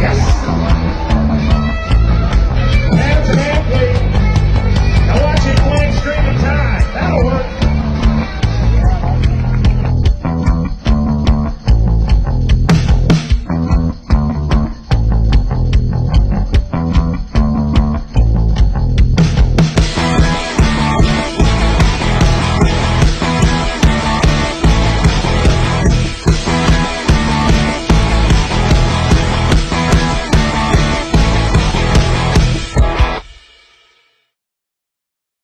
Yes.